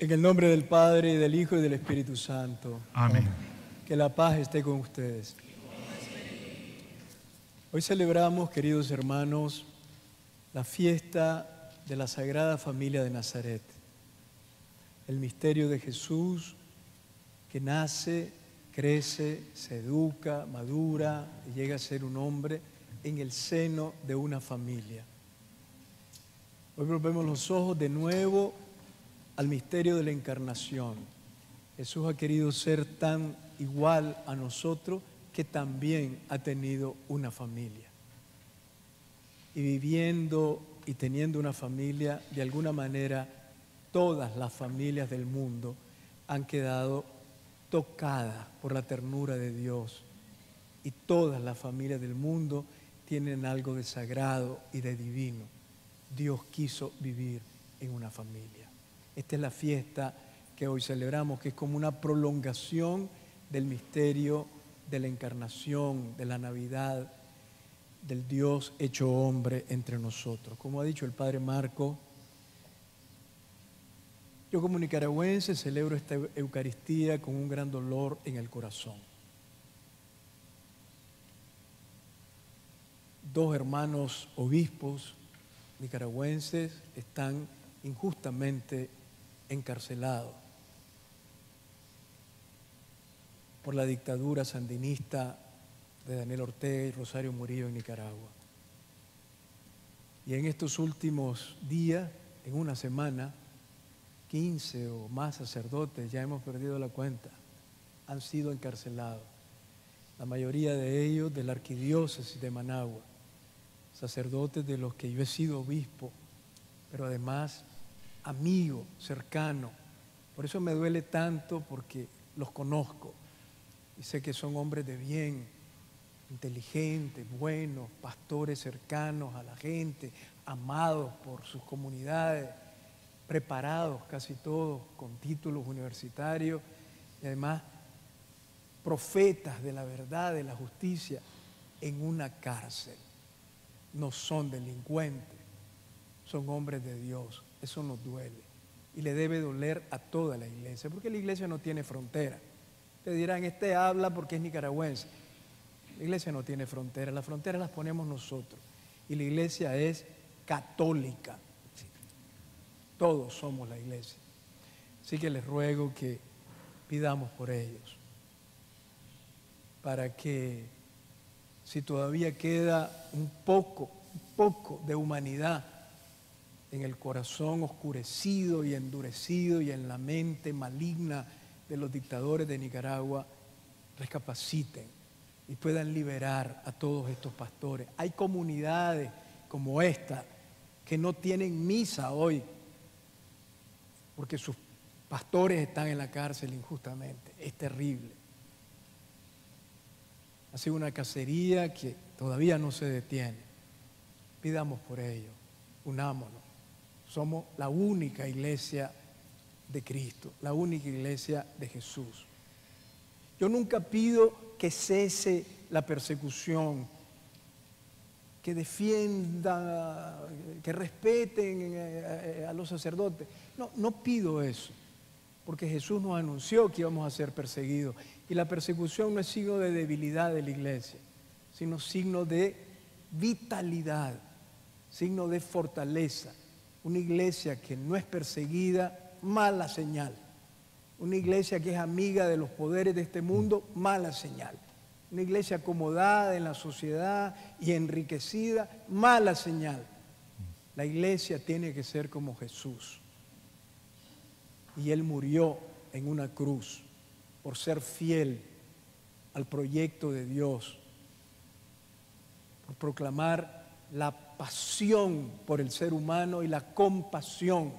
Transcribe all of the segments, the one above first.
En el nombre del Padre, y del Hijo y del Espíritu Santo. Amén. Que la paz esté con ustedes. Hoy celebramos, queridos hermanos, la fiesta de la Sagrada Familia de Nazaret. El misterio de Jesús que nace, crece, se educa, madura y llega a ser un hombre en el seno de una familia. Hoy volvemos los ojos de nuevo al misterio de la encarnación. Jesús ha querido ser tan igual a nosotros que también ha tenido una familia. Y viviendo y teniendo una familia, de alguna manera, todas las familias del mundo han quedado tocadas por la ternura de Dios. Y todas las familias del mundo tienen algo de sagrado y de divino. Dios quiso vivir en una familia. Esta es la fiesta que hoy celebramos, que es como una prolongación del misterio de la encarnación, de la Navidad, del Dios hecho hombre entre nosotros. Como ha dicho el Padre Marco, yo como nicaragüense celebro esta Eucaristía con un gran dolor en el corazón. Dos hermanos obispos nicaragüenses están injustamente encarcelado por la dictadura sandinista de Daniel Ortega y Rosario Murillo en Nicaragua. Y en estos últimos días, en una semana, 15 o más sacerdotes, ya hemos perdido la cuenta, han sido encarcelados. La mayoría de ellos de la arquidiócesis de Managua, sacerdotes de los que yo he sido obispo, pero además amigo, cercano. Por eso me duele tanto porque los conozco y sé que son hombres de bien, inteligentes, buenos, pastores cercanos a la gente, amados por sus comunidades, preparados casi todos con títulos universitarios y además profetas de la verdad, de la justicia en una cárcel. No son delincuentes, son hombres de Dios eso nos duele. Y le debe doler a toda la iglesia, porque la iglesia no tiene frontera. Te dirán, este habla porque es nicaragüense. La iglesia no tiene frontera, las fronteras las ponemos nosotros. Y la iglesia es católica. Todos somos la iglesia. Así que les ruego que pidamos por ellos, para que si todavía queda un poco, un poco de humanidad, en el corazón oscurecido y endurecido y en la mente maligna de los dictadores de Nicaragua recapaciten y puedan liberar a todos estos pastores. Hay comunidades como esta que no tienen misa hoy porque sus pastores están en la cárcel injustamente. Es terrible. Ha sido una cacería que todavía no se detiene. Pidamos por ello, unámonos. Somos la única iglesia de Cristo, la única iglesia de Jesús. Yo nunca pido que cese la persecución, que defienda, que respeten eh, eh, a los sacerdotes. No, no pido eso, porque Jesús nos anunció que íbamos a ser perseguidos. Y la persecución no es signo de debilidad de la iglesia, sino signo de vitalidad, signo de fortaleza. Una iglesia que no es perseguida, mala señal. Una iglesia que es amiga de los poderes de este mundo, mala señal. Una iglesia acomodada en la sociedad y enriquecida, mala señal. La iglesia tiene que ser como Jesús. Y Él murió en una cruz por ser fiel al proyecto de Dios, por proclamar la pasión por el ser humano y la compasión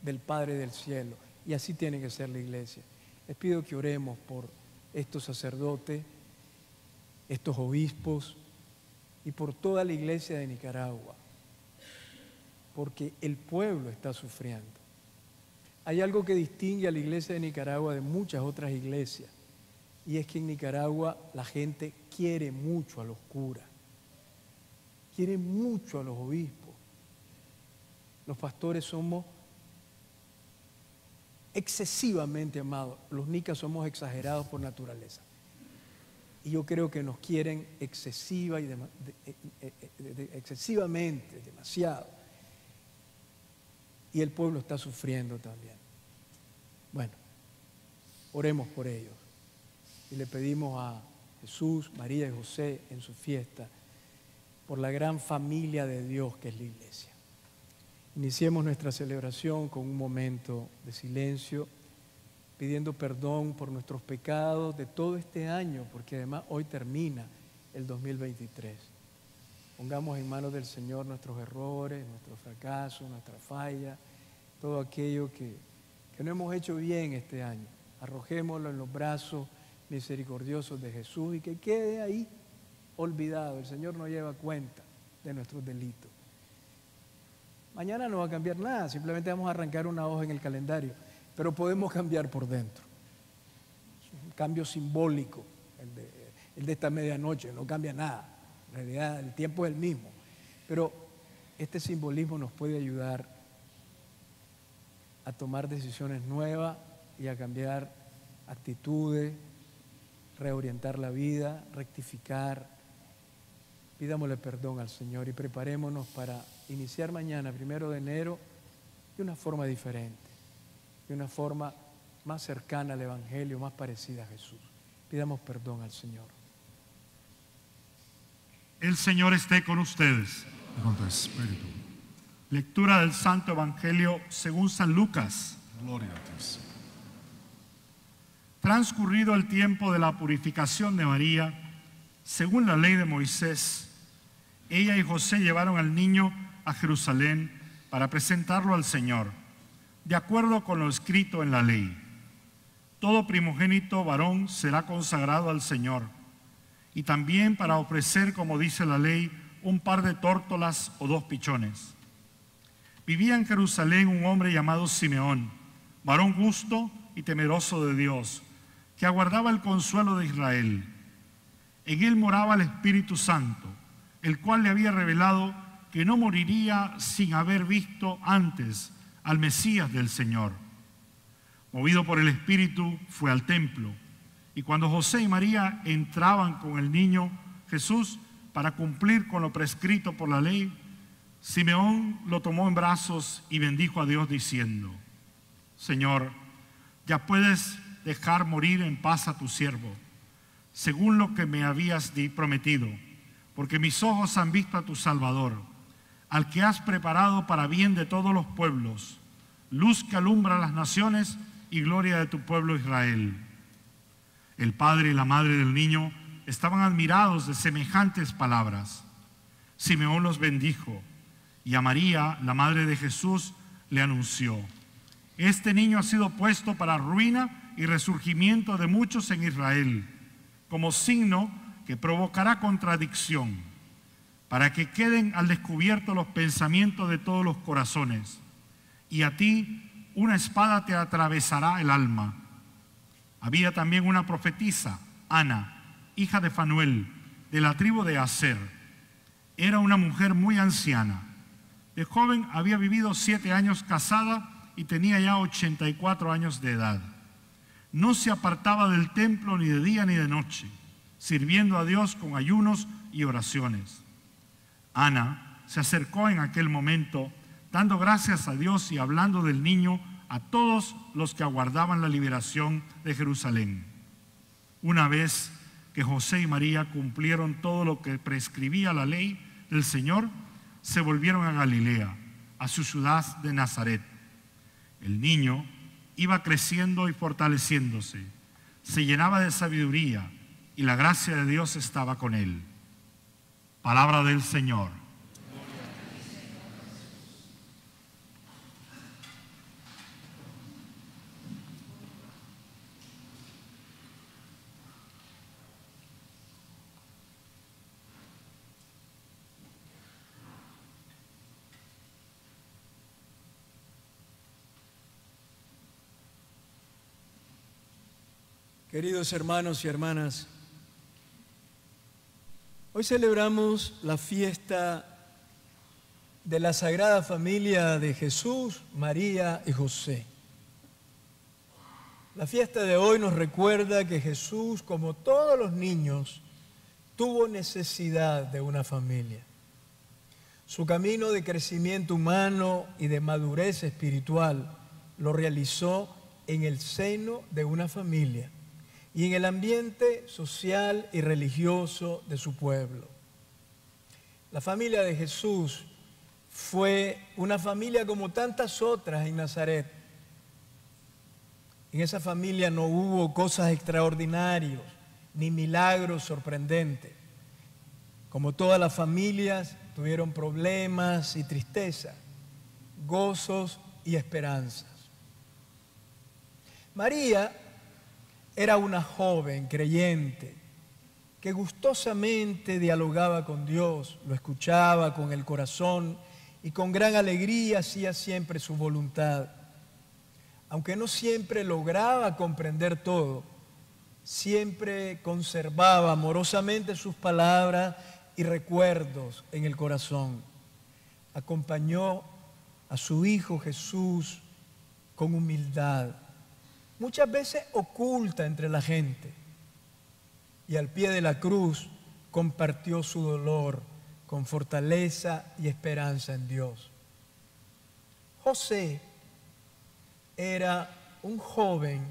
del Padre del cielo. Y así tiene que ser la iglesia. Les pido que oremos por estos sacerdotes, estos obispos y por toda la iglesia de Nicaragua, porque el pueblo está sufriendo. Hay algo que distingue a la iglesia de Nicaragua de muchas otras iglesias, y es que en Nicaragua la gente quiere mucho a los curas quieren mucho a los obispos. Los pastores somos excesivamente, amado. Los nicas somos exagerados por naturaleza. Y yo creo que nos quieren excesiva y eh, eh, eh, excesivamente, demasiado. Y el pueblo está sufriendo también. Bueno, oremos por ellos. Y le pedimos a Jesús, María y José en su fiesta, por la gran familia de Dios que es la iglesia. Iniciemos nuestra celebración con un momento de silencio, pidiendo perdón por nuestros pecados de todo este año, porque además hoy termina el 2023. Pongamos en manos del Señor nuestros errores, nuestros fracasos, nuestra falla, todo aquello que, que no hemos hecho bien este año. Arrojémoslo en los brazos misericordiosos de Jesús y que quede ahí olvidado. El Señor no lleva cuenta de nuestros delitos. Mañana no va a cambiar nada, simplemente vamos a arrancar una hoja en el calendario, pero podemos cambiar por dentro. Es un cambio simbólico, el el de esta medianoche, no cambia nada. En realidad el tiempo es el mismo, pero este simbolismo nos puede ayudar a tomar decisiones nuevas y a cambiar actitudes, reorientar la vida, rectificar. Pidámosle perdón al Señor y preparémonos para iniciar mañana, primero de enero, de una forma diferente, de una forma más cercana al Evangelio, más parecida a Jesús. Pidamos perdón al Señor. El Señor esté con ustedes. con tu espíritu. Lectura del Santo Evangelio según San Lucas. Gloria a ti. Transcurrido el tiempo de la purificación de María, según la ley de Moisés, ella y José llevaron al niño a Jerusalén para presentarlo al Señor, de acuerdo con lo escrito en la ley. Todo primogénito varón será consagrado al Señor, y también para ofrecer, como dice la ley, un par de tórtolas o dos pichones. Vivía en Jerusalén un hombre llamado Simeón, varón justo y temeroso de Dios que aguardaba el consuelo de Israel. En él moraba el Espíritu Santo, el cual le había revelado que no moriría sin haber visto antes al Mesías del Señor. Movido por el Espíritu, fue al templo. Y cuando José y María entraban con el niño Jesús para cumplir con lo prescrito por la ley, Simeón lo tomó en brazos y bendijo a Dios diciendo, Señor, ya puedes dejar morir en paz a tu siervo, según lo que me habías prometido, porque mis ojos han visto a tu Salvador, al que has preparado para bien de todos los pueblos, luz que alumbra las naciones y gloria de tu pueblo Israel. El padre y la madre del niño estaban admirados de semejantes palabras. Simeón los bendijo y a María, la madre de Jesús, le anunció, este niño ha sido puesto para ruina y resurgimiento de muchos en Israel, como signo que provocará contradicción, para que queden al descubierto los pensamientos de todos los corazones, y a ti una espada te atravesará el alma. Había también una profetisa, Ana, hija de Fanuel, de la tribu de Aser. Era una mujer muy anciana. De joven había vivido siete años casada y tenía ya 84 años de edad no se apartaba del templo ni de día ni de noche, sirviendo a Dios con ayunos y oraciones. Ana se acercó en aquel momento, dando gracias a Dios y hablando del niño a todos los que aguardaban la liberación de Jerusalén. Una vez que José y María cumplieron todo lo que prescribía la ley del Señor, se volvieron a Galilea, a su ciudad de Nazaret. El niño iba creciendo y fortaleciéndose, se llenaba de sabiduría y la gracia de Dios estaba con él. Palabra del Señor. Queridos hermanos y hermanas, hoy celebramos la fiesta de la Sagrada Familia de Jesús, María y José. La fiesta de hoy nos recuerda que Jesús, como todos los niños, tuvo necesidad de una familia. Su camino de crecimiento humano y de madurez espiritual lo realizó en el seno de una familia y en el ambiente social y religioso de su pueblo. La familia de Jesús fue una familia como tantas otras en Nazaret en esa familia no hubo cosas extraordinarias ni milagros sorprendentes. Como todas las familias tuvieron problemas y tristeza, gozos y esperanzas. María era una joven creyente que gustosamente dialogaba con Dios, lo escuchaba con el corazón y con gran alegría hacía siempre su voluntad aunque no siempre lograba comprender todo, siempre conservaba amorosamente sus palabras y recuerdos en el corazón. Acompañó a su Hijo Jesús con humildad, muchas veces oculta entre la gente, y al pie de la cruz compartió su dolor con fortaleza y esperanza en Dios. José era un joven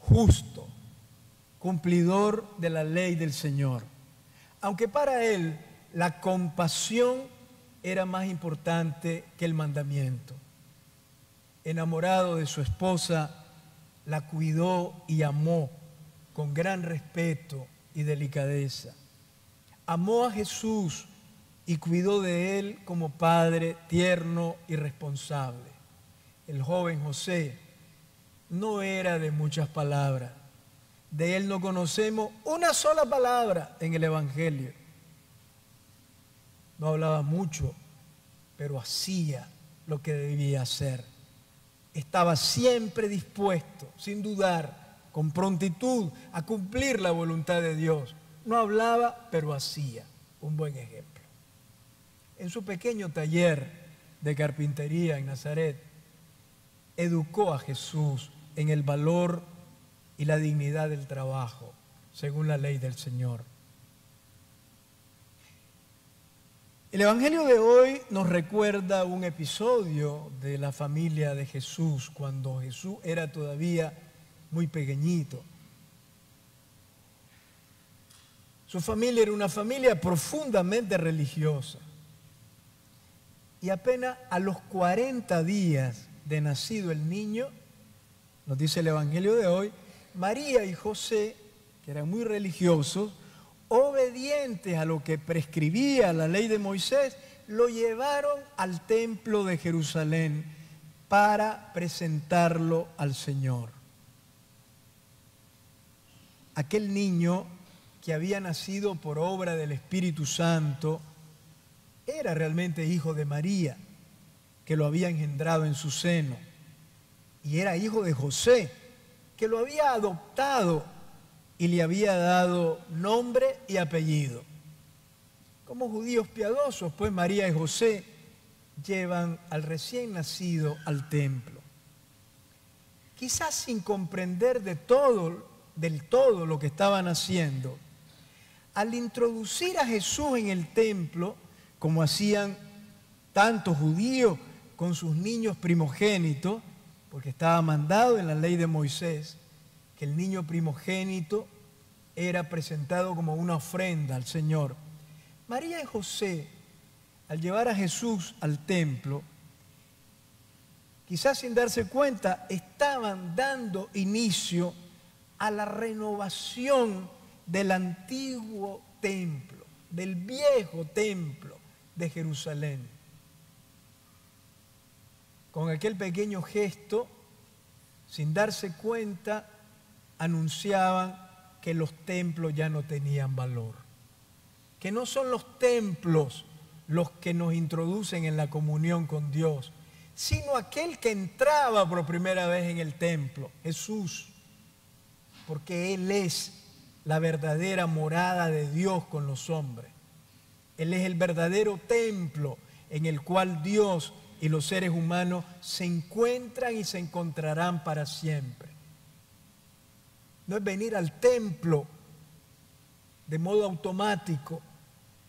justo, cumplidor de la ley del Señor. Aunque para él la compasión era más importante que el mandamiento. Enamorado de su esposa, la cuidó y amó con gran respeto y delicadeza. Amó a Jesús y cuidó de él como padre tierno y responsable el joven José, no era de muchas palabras. De él no conocemos una sola palabra en el Evangelio. No hablaba mucho, pero hacía lo que debía hacer. Estaba siempre dispuesto, sin dudar, con prontitud, a cumplir la voluntad de Dios. No hablaba, pero hacía. Un buen ejemplo. En su pequeño taller de carpintería en Nazaret, educó a Jesús en el valor y la dignidad del trabajo, según la ley del Señor. El Evangelio de hoy nos recuerda un episodio de la familia de Jesús cuando Jesús era todavía muy pequeñito. Su familia era una familia profundamente religiosa. Y apenas a los 40 días de nacido el niño, nos dice el Evangelio de hoy, María y José, que eran muy religiosos, obedientes a lo que prescribía la ley de Moisés, lo llevaron al templo de Jerusalén para presentarlo al Señor. Aquel niño que había nacido por obra del Espíritu Santo era realmente hijo de María que lo había engendrado en su seno. Y era hijo de José, que lo había adoptado y le había dado nombre y apellido. Como judíos piadosos, pues María y José llevan al recién nacido al templo. Quizás sin comprender de todo, del todo lo que estaban haciendo, al introducir a Jesús en el templo, como hacían tantos judíos con sus niños primogénitos, porque estaba mandado en la ley de Moisés que el niño primogénito era presentado como una ofrenda al Señor. María y José, al llevar a Jesús al templo, quizás sin darse cuenta, estaban dando inicio a la renovación del antiguo templo, del viejo templo de Jerusalén con aquel pequeño gesto, sin darse cuenta, anunciaban que los templos ya no tenían valor. Que no son los templos los que nos introducen en la comunión con Dios, sino aquel que entraba por primera vez en el templo, Jesús, porque Él es la verdadera morada de Dios con los hombres. Él es el verdadero templo en el cual Dios y los seres humanos se encuentran y se encontrarán para siempre. No es venir al templo de modo automático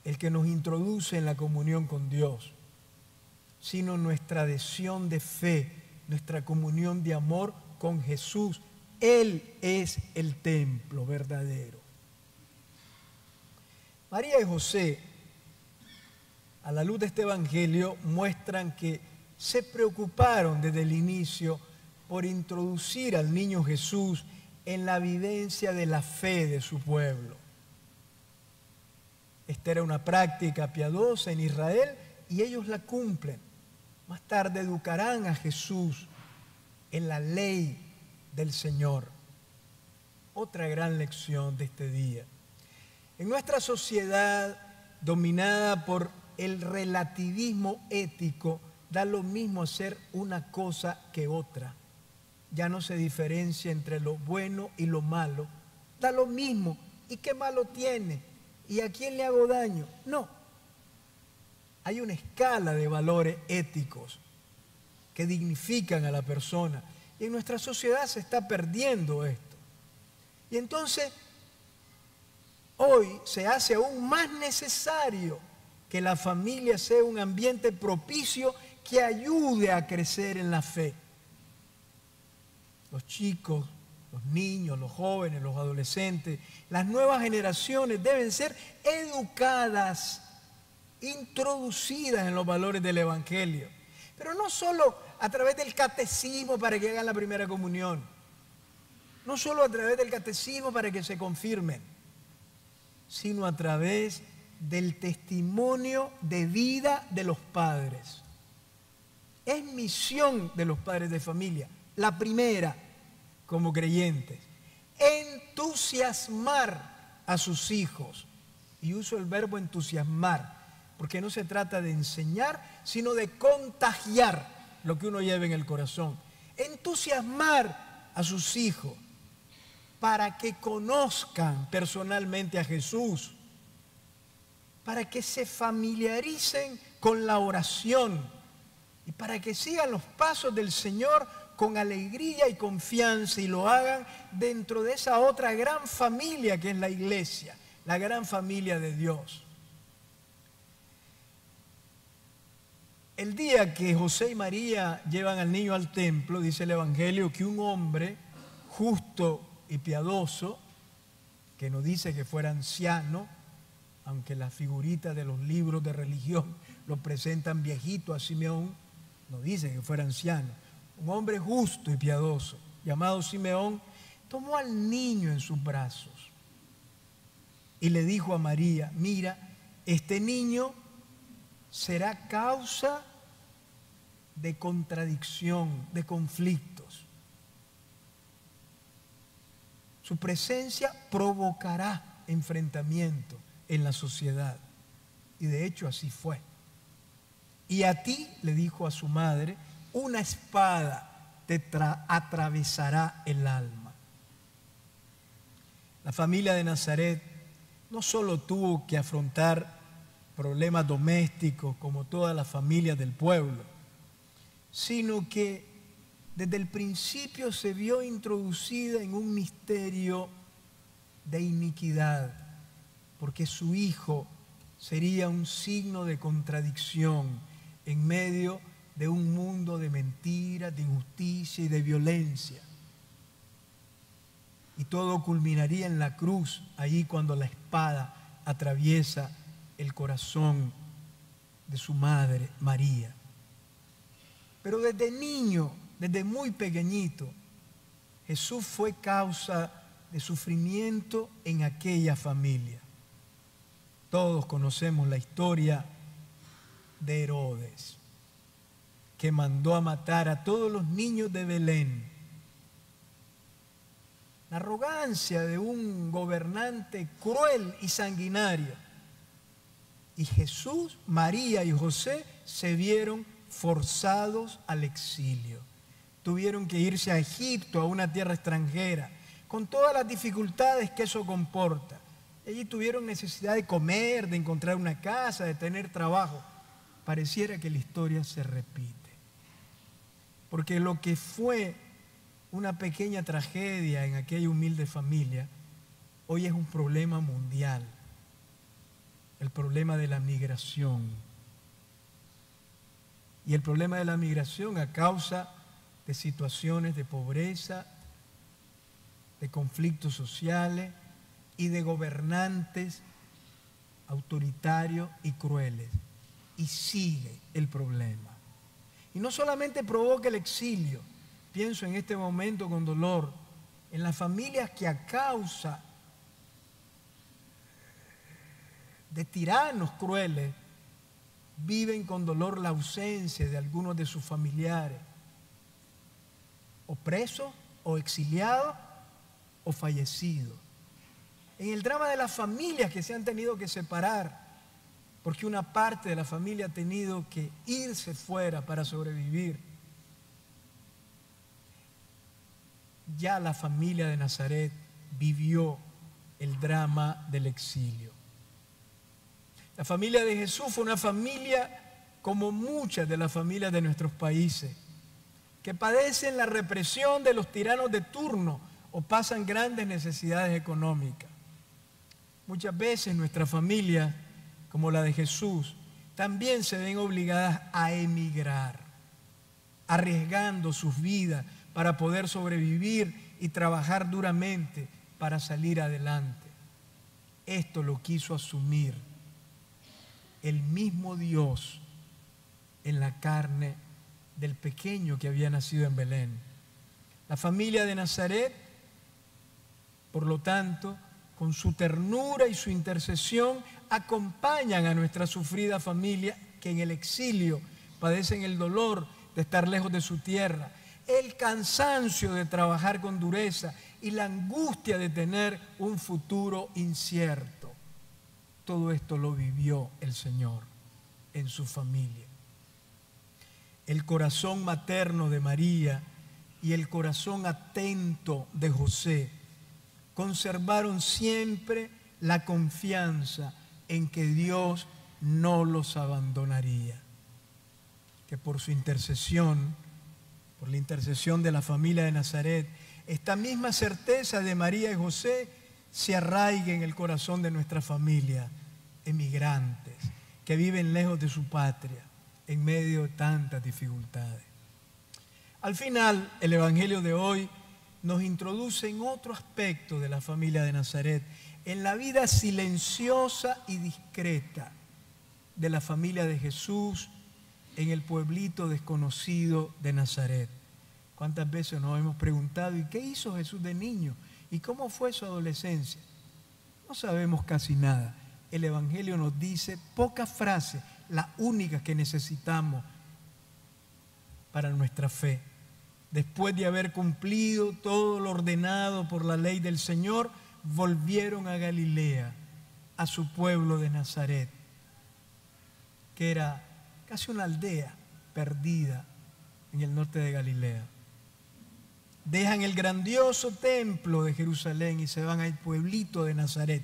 el que nos introduce en la comunión con Dios, sino nuestra adhesión de fe, nuestra comunión de amor con Jesús. Él es el templo verdadero. María y José, a la luz de este Evangelio, muestran que se preocuparon desde el inicio por introducir al niño Jesús en la vivencia de la fe de su pueblo. Esta era una práctica piadosa en Israel y ellos la cumplen. Más tarde educarán a Jesús en la ley del Señor. Otra gran lección de este día. En nuestra sociedad dominada por el relativismo ético, da lo mismo hacer una cosa que otra. Ya no se diferencia entre lo bueno y lo malo. Da lo mismo. ¿Y qué malo tiene? ¿Y a quién le hago daño? No. Hay una escala de valores éticos que dignifican a la persona. Y en nuestra sociedad se está perdiendo esto. Y entonces, hoy se hace aún más necesario que la familia sea un ambiente propicio que ayude a crecer en la fe. Los chicos los niños, los jóvenes, los adolescentes, las nuevas generaciones deben ser educadas, introducidas en los valores del Evangelio. Pero no solo a través del catecismo para que hagan la primera comunión, no solo a través del catecismo para que se confirmen, sino a través del testimonio de vida de los padres. Es misión de los padres de familia. La primera, como creyentes. Entusiasmar a sus hijos. Y uso el verbo entusiasmar, porque no se trata de enseñar, sino de contagiar lo que uno lleva en el corazón. Entusiasmar a sus hijos para que conozcan personalmente a Jesús, para que se familiaricen con la oración y para que sigan los pasos del Señor con alegría y confianza y lo hagan dentro de esa otra gran familia que es la iglesia, la gran familia de Dios. El día que José y María llevan al niño al templo, dice el Evangelio, que un hombre justo y piadoso, que no dice que fuera anciano, aunque las figuritas de los libros de religión lo presentan viejito a Simeón, no dice que fuera anciano, un hombre justo y piadoso, llamado Simeón, tomó al niño en sus brazos y le dijo a María, mira, este niño será causa de contradicción, de conflictos. Su presencia provocará enfrentamiento en la sociedad. Y de hecho así fue. Y a ti, le dijo a su madre, una espada te atravesará el alma. La familia de Nazaret no solo tuvo que afrontar problemas domésticos como todas las familias del pueblo, sino que desde el principio se vio introducida en un misterio de iniquidad, porque su hijo sería un signo de contradicción en medio de de un mundo de mentiras, de injusticia y de violencia. Y todo culminaría en la cruz, ahí cuando la espada atraviesa el corazón de su madre, María. Pero desde niño, desde muy pequeñito, Jesús fue causa de sufrimiento en aquella familia. Todos conocemos la historia de Herodes que mandó a matar a todos los niños de Belén. La arrogancia de un gobernante cruel y sanguinario. Y Jesús, María y José se vieron forzados al exilio. Tuvieron que irse a Egipto, a una tierra extranjera, con todas las dificultades que eso comporta. Allí tuvieron necesidad de comer, de encontrar una casa, de tener trabajo. Pareciera que la historia se repite. Porque lo que fue una pequeña tragedia en aquella humilde familia, hoy es un problema mundial, el problema de la migración. Y el problema de la migración a causa de situaciones de pobreza, de conflictos sociales y de gobernantes autoritarios y crueles. Y sigue el problema. Y no solamente provoca el exilio, pienso en este momento con dolor, en las familias que a causa de tiranos crueles viven con dolor la ausencia de algunos de sus familiares, o presos, o exiliados, o fallecidos. En el drama de las familias que se han tenido que separar, porque una parte de la familia ha tenido que irse fuera para sobrevivir. Ya la familia de Nazaret vivió el drama del exilio. La familia de Jesús fue una familia como muchas de las familias de nuestros países, que padecen la represión de los tiranos de turno o pasan grandes necesidades económicas. Muchas veces nuestras familias, como la de Jesús, también se ven obligadas a emigrar, arriesgando sus vidas para poder sobrevivir y trabajar duramente para salir adelante. Esto lo quiso asumir el mismo Dios en la carne del pequeño que había nacido en Belén. La familia de Nazaret, por lo tanto, con su ternura y su intercesión, acompañan a nuestra sufrida familia que en el exilio padecen el dolor de estar lejos de su tierra, el cansancio de trabajar con dureza y la angustia de tener un futuro incierto. Todo esto lo vivió el Señor en su familia. El corazón materno de María y el corazón atento de José conservaron siempre la confianza en que Dios no los abandonaría. Que por su intercesión, por la intercesión de la familia de Nazaret, esta misma certeza de María y José se arraigue en el corazón de nuestra familia, emigrantes, que viven lejos de su patria, en medio de tantas dificultades. Al final, el Evangelio de hoy nos introduce en otro aspecto de la familia de Nazaret, en la vida silenciosa y discreta de la familia de Jesús en el pueblito desconocido de Nazaret. ¿Cuántas veces nos hemos preguntado, ¿y qué hizo Jesús de niño? ¿Y cómo fue su adolescencia? No sabemos casi nada. El Evangelio nos dice pocas frases, las únicas que necesitamos para nuestra fe. Después de haber cumplido todo lo ordenado por la ley del Señor, volvieron a Galilea, a su pueblo de Nazaret, que era casi una aldea perdida en el norte de Galilea dejan el grandioso templo de Jerusalén y se van al pueblito de Nazaret.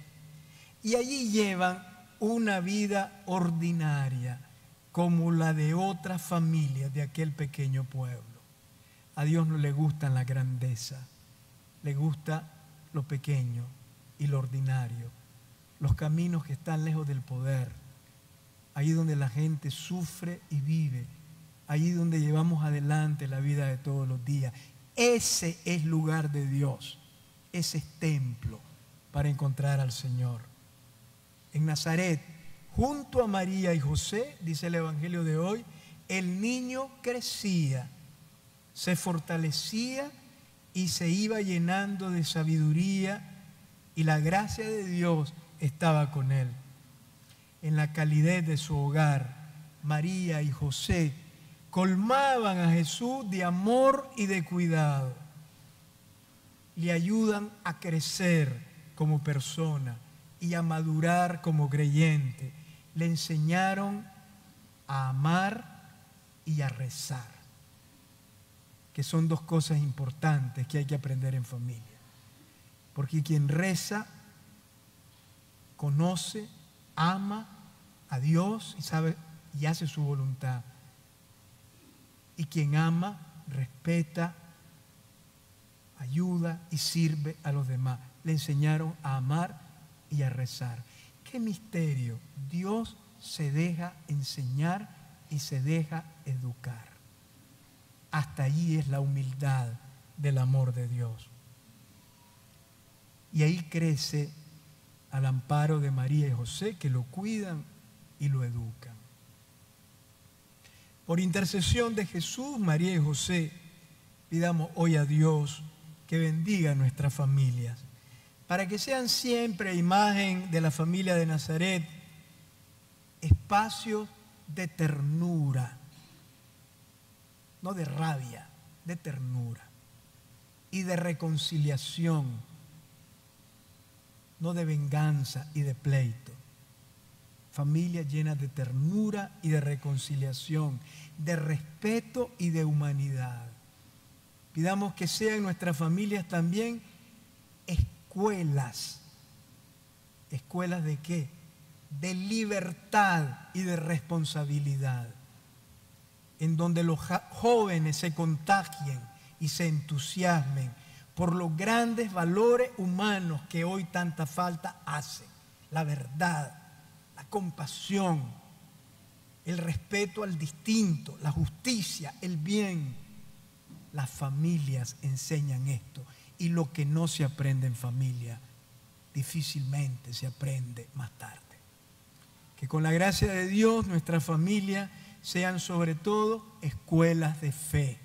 Y allí llevan una vida ordinaria, como la de otras familias de aquel pequeño pueblo. A Dios no le gustan la grandeza, le gusta lo pequeño y lo ordinario, los caminos que están lejos del poder, ahí donde la gente sufre y vive, ahí donde llevamos adelante la vida de todos los días. Ese es lugar de Dios, ese es templo para encontrar al Señor. En Nazaret, junto a María y José, dice el Evangelio de hoy, el niño crecía, se fortalecía y se iba llenando de sabiduría y la gracia de Dios estaba con él. En la calidez de su hogar, María y José colmaban a Jesús de amor y de cuidado. Le ayudan a crecer como persona y a madurar como creyente. Le enseñaron a amar y a rezar, que son dos cosas importantes que hay que aprender en familia. Porque quien reza, conoce, ama a Dios y sabe y hace su voluntad. Y quien ama, respeta ayuda y sirve a los demás. Le enseñaron a amar y a rezar. Qué misterio. Dios se deja enseñar y se deja educar. Hasta allí es la humildad del amor de Dios. Y ahí crece al amparo de María y José que lo cuidan y lo educan. Por intercesión de Jesús, María y José, pidamos hoy a Dios que bendiga nuestras familias, para que sean siempre imagen de la familia de Nazaret, espacios de ternura, no de rabia, de ternura y de reconciliación, no de venganza y de pleito. Familia llena de ternura y de reconciliación, de respeto y de humanidad. Pidamos que sean nuestras familias también escuelas. ¿Escuelas de qué? De libertad y de responsabilidad. En donde los jóvenes se contagien y se entusiasmen por los grandes valores humanos que hoy tanta falta hacen. La verdad, la compasión, el respeto al distinto, la justicia, el bien. Las familias enseñan esto y lo que no se aprende en familia difícilmente se aprende más tarde. Que con la gracia de Dios nuestra familia sean sobre todo escuelas de fe,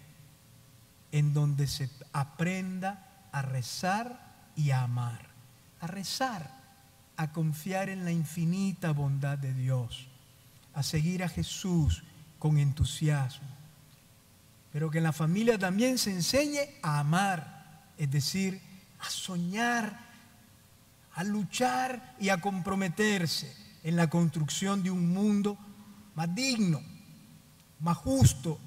en donde se aprenda a rezar y a amar, a rezar, a confiar en la infinita bondad de Dios, a seguir a Jesús con entusiasmo, pero que en la familia también se enseñe a amar, es decir, a soñar, a luchar y a comprometerse en la construcción de un mundo más digno, más justo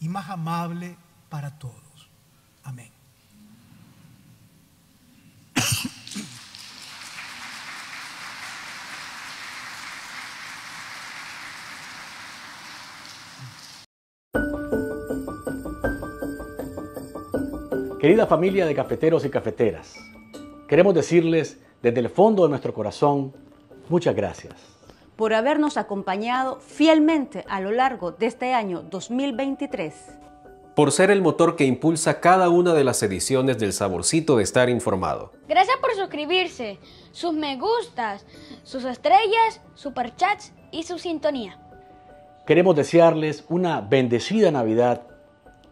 y más amable para todos. Amén. Querida familia de cafeteros y cafeteras, queremos decirles desde el fondo de nuestro corazón muchas gracias. Por habernos acompañado fielmente a lo largo de este año 2023. Por ser el motor que impulsa cada una de las ediciones del saborcito de estar informado. Gracias por suscribirse, sus me gustas, sus estrellas, superchats y su sintonía. Queremos desearles una bendecida Navidad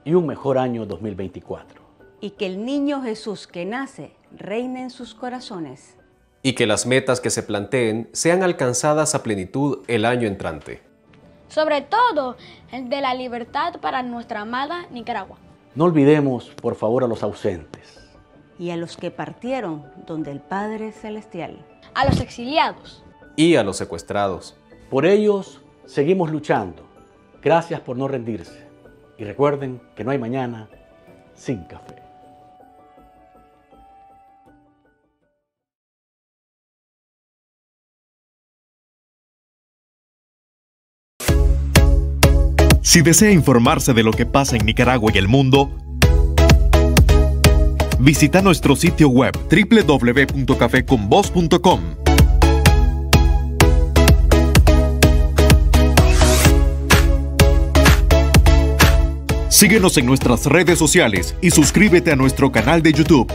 y un mejor año 2024 y que el niño Jesús que nace reine en sus corazones. Y que las metas que se planteen sean alcanzadas a plenitud el año entrante. Sobre todo el de la libertad para nuestra amada Nicaragua. No olvidemos, por favor, a los ausentes. Y a los que partieron donde el Padre Celestial. A los exiliados. Y a los secuestrados. Por ellos seguimos luchando. Gracias por no rendirse. Y recuerden que no hay mañana sin café. Si desea informarse de lo que pasa en Nicaragua y el mundo, visita nuestro sitio web www.cafeconvoz.com. Síguenos en nuestras redes sociales y suscríbete a nuestro canal de YouTube